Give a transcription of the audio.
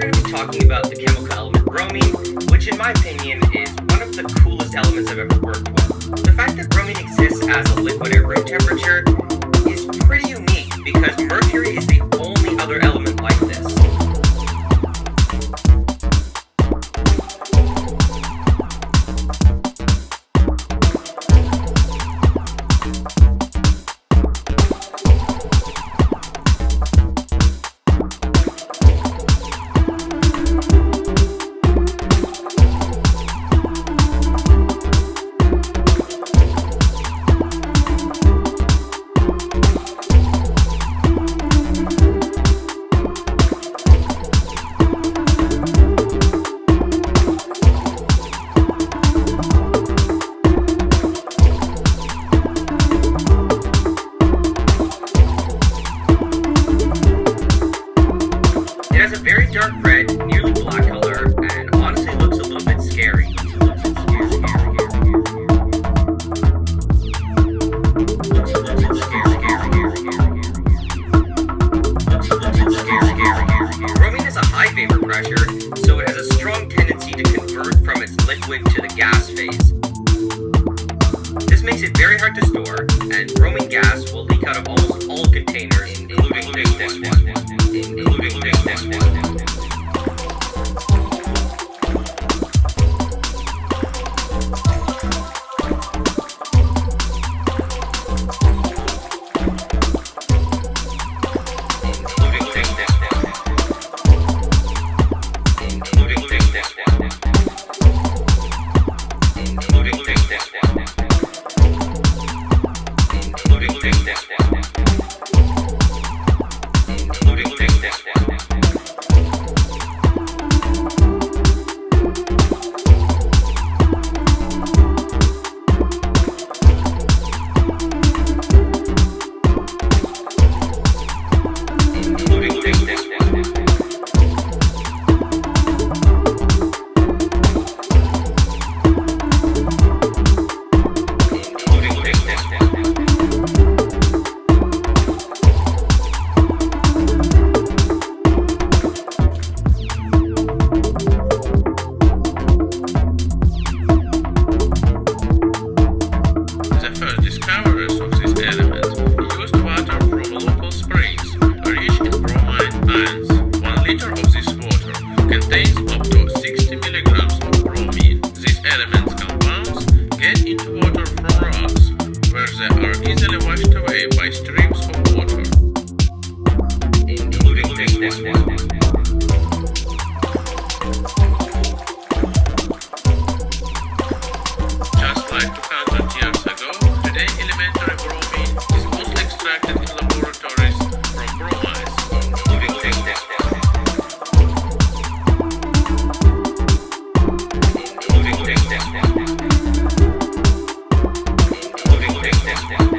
we're going to be talking about the chemical element bromine, which in my opinion is one of the coolest elements I've ever worked with. The fact that bromine exists as a liquid at room temperature is pretty unique because mercury is the A dark red, nearly black color, and honestly looks a little bit scary. Bromine has a high vapor pressure, so it has a strong tendency to convert from its liquid to the gas phase. This makes it very hard to store, and bromine gas will leak out of almost all containers, including this one. Including this one. Down, down, down. Get into water from rocks, where they are easily washed away by streams of water. Including this one. tema.